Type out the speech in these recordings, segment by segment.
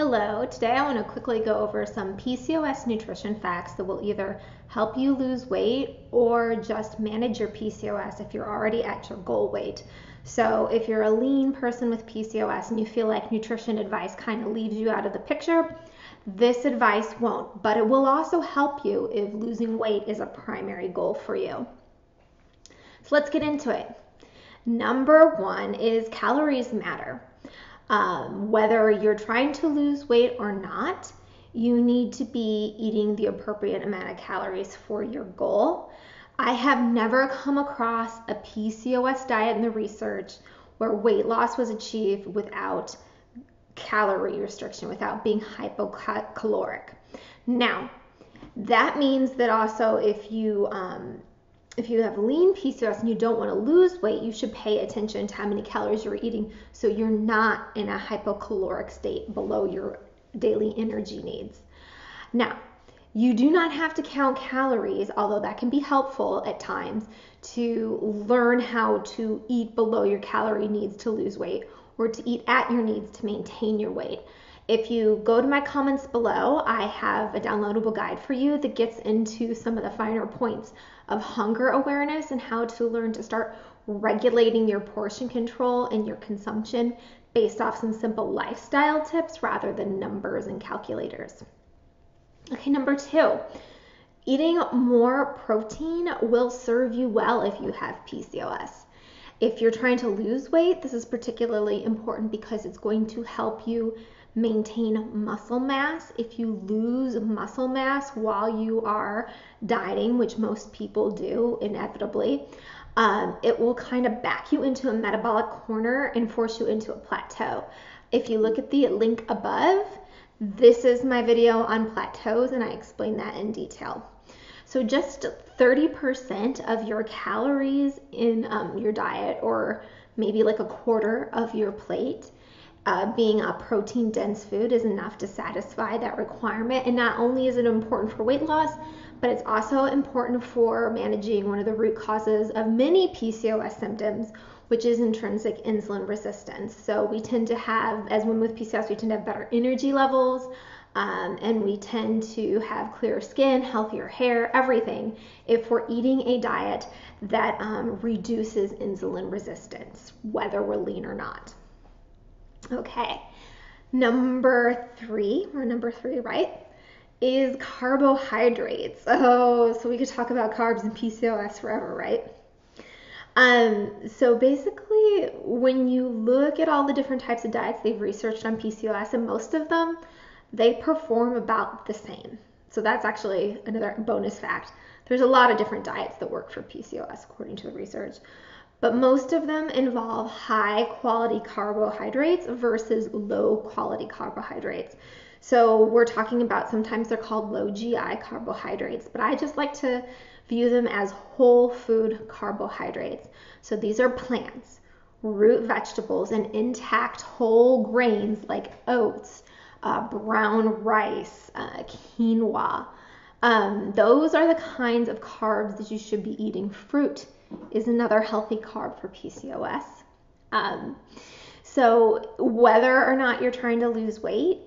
Hello, today I want to quickly go over some PCOS nutrition facts that will either help you lose weight or just manage your PCOS if you're already at your goal weight. So, if you're a lean person with PCOS and you feel like nutrition advice kind of leaves you out of the picture, this advice won't, but it will also help you if losing weight is a primary goal for you. So, let's get into it. Number one is calories matter. Um, whether you're trying to lose weight or not, you need to be eating the appropriate amount of calories for your goal. I have never come across a PCOS diet in the research where weight loss was achieved without calorie restriction, without being hypocaloric. Now, that means that also if you um, if you have lean PCOS and you don't want to lose weight, you should pay attention to how many calories you're eating so you're not in a hypocaloric state below your daily energy needs. Now, you do not have to count calories, although that can be helpful at times to learn how to eat below your calorie needs to lose weight or to eat at your needs to maintain your weight. If you go to my comments below, I have a downloadable guide for you that gets into some of the finer points of hunger awareness and how to learn to start regulating your portion control and your consumption based off some simple lifestyle tips rather than numbers and calculators. Okay, number two, eating more protein will serve you well if you have PCOS. If you're trying to lose weight, this is particularly important because it's going to help you maintain muscle mass. If you lose muscle mass while you are dieting, which most people do inevitably, um, it will kind of back you into a metabolic corner and force you into a plateau. If you look at the link above, this is my video on plateaus and I explain that in detail. So just 30% of your calories in um, your diet or maybe like a quarter of your plate uh, being a protein dense food is enough to satisfy that requirement. And not only is it important for weight loss, but it's also important for managing one of the root causes of many PCOS symptoms, which is intrinsic insulin resistance. So we tend to have, as women with PCOS, we tend to have better energy levels. Um, and we tend to have clearer skin, healthier hair, everything if we're eating a diet that um, reduces insulin resistance, whether we're lean or not. Okay, number three, or number three, right, is carbohydrates. Oh, so we could talk about carbs and PCOS forever, right? Um, so basically, when you look at all the different types of diets they've researched on PCOS, and most of them, they perform about the same. So that's actually another bonus fact. There's a lot of different diets that work for PCOS according to the research but most of them involve high quality carbohydrates versus low quality carbohydrates. So we're talking about sometimes they're called low GI carbohydrates, but I just like to view them as whole food carbohydrates. So these are plants, root vegetables, and intact whole grains like oats, uh, brown rice, uh, quinoa. Um, those are the kinds of carbs that you should be eating. Fruit is another healthy carb for PCOS. Um, so, whether or not you're trying to lose weight,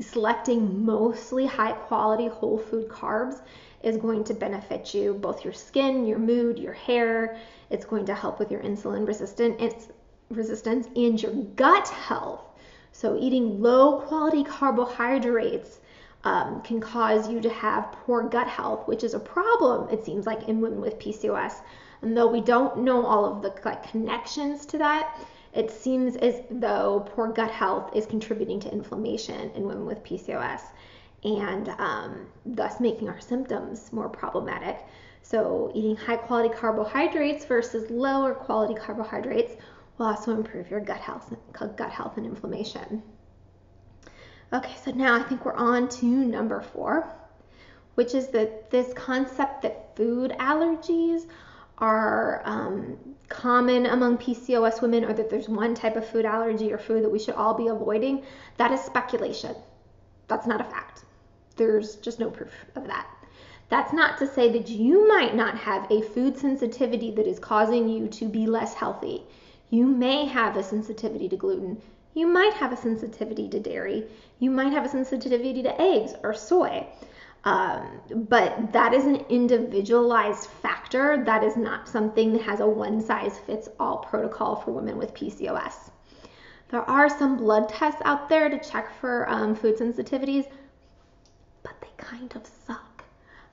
selecting mostly high quality whole food carbs is going to benefit you, both your skin, your mood, your hair. It's going to help with your insulin resistance, resistance and your gut health. So, eating low quality carbohydrates um, can cause you to have poor gut health, which is a problem, it seems like, in women with PCOS. And though we don't know all of the like, connections to that, it seems as though poor gut health is contributing to inflammation in women with PCOS and um, thus making our symptoms more problematic. So, eating high quality carbohydrates versus lower quality carbohydrates will also improve your gut health, gut health and inflammation. Okay, so now I think we're on to number four, which is that this concept that food allergies are um, common among PCOS women or that there's one type of food allergy or food that we should all be avoiding, that is speculation. That's not a fact. There's just no proof of that. That's not to say that you might not have a food sensitivity that is causing you to be less healthy. You may have a sensitivity to gluten. you might have a sensitivity to dairy, you might have a sensitivity to eggs or soy. Um, but that is an individualized factor. That is not something that has a one size fits all protocol for women with PCOS. There are some blood tests out there to check for um, food sensitivities, but they kind of suck.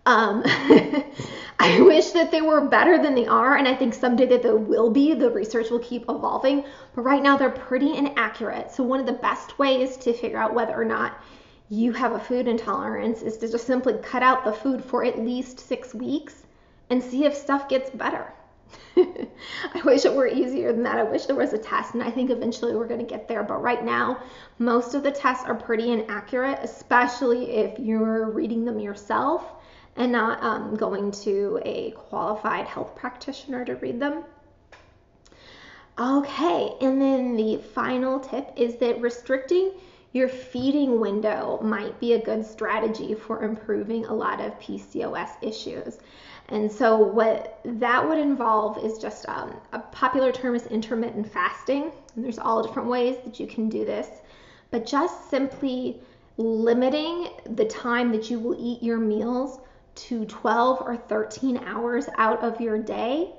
Um, I wish that they were better than they are, and I think someday that they will be. The research will keep evolving, but right now they're pretty inaccurate. So, one of the best ways to figure out whether or not you have a food intolerance is to just simply cut out the food for at least six weeks and see if stuff gets better. I wish it were easier than that. I wish there was a test, and I think eventually we're going to get there. But right now, most of the tests are pretty inaccurate, especially if you're reading them yourself and not um, going to a qualified health practitioner to read them. Okay, and then the final tip is that restricting your feeding window might be a good strategy for improving a lot of PCOS issues. And so, what that would involve is just um, a popular term is intermittent fasting. And there's all different ways that you can do this, but just simply limiting the time that you will eat your meals to 12 or 13 hours out of your day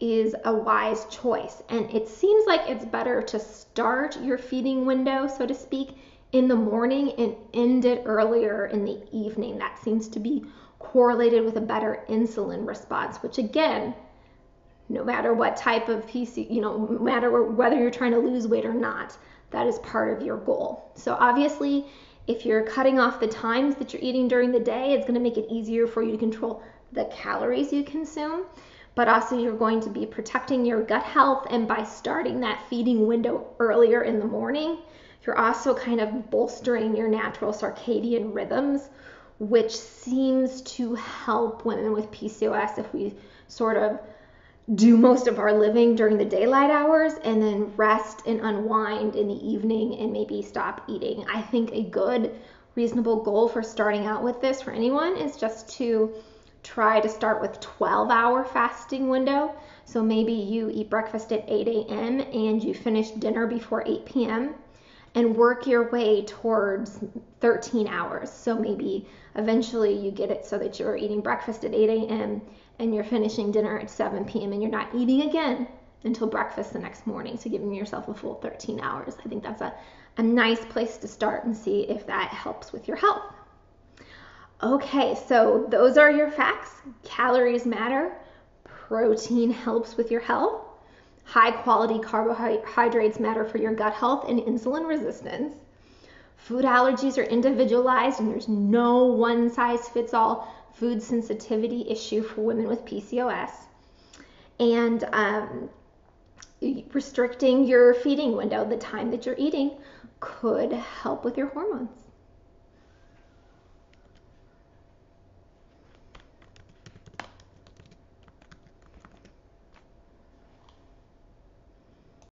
is a wise choice. And it seems like it's better to start your feeding window, so to speak, in the morning and end it earlier in the evening. That seems to be correlated with a better insulin response, which again, no matter what type of PC, you know, no matter whether you're trying to lose weight or not, that is part of your goal. So obviously, if you're cutting off the times that you're eating during the day, it's going to make it easier for you to control the calories you consume. But also, you're going to be protecting your gut health, and by starting that feeding window earlier in the morning, you're also kind of bolstering your natural circadian rhythms, which seems to help women with PCOS if we sort of do most of our living during the daylight hours and then rest and unwind in the evening and maybe stop eating. I think a good, reasonable goal for starting out with this for anyone is just to try to start with 12 hour fasting window. So maybe you eat breakfast at 8 a.m. and you finish dinner before 8 p.m and work your way towards 13 hours. So maybe eventually you get it so that you're eating breakfast at 8 a.m. and you're finishing dinner at 7 p.m. and you're not eating again until breakfast the next morning. So giving yourself a full 13 hours. I think that's a, a nice place to start and see if that helps with your health. Okay, so those are your facts. Calories matter. Protein helps with your health. High quality carbohydrates matter for your gut health and insulin resistance. Food allergies are individualized, and there's no one size fits all food sensitivity issue for women with PCOS. And um, restricting your feeding window, the time that you're eating, could help with your hormones.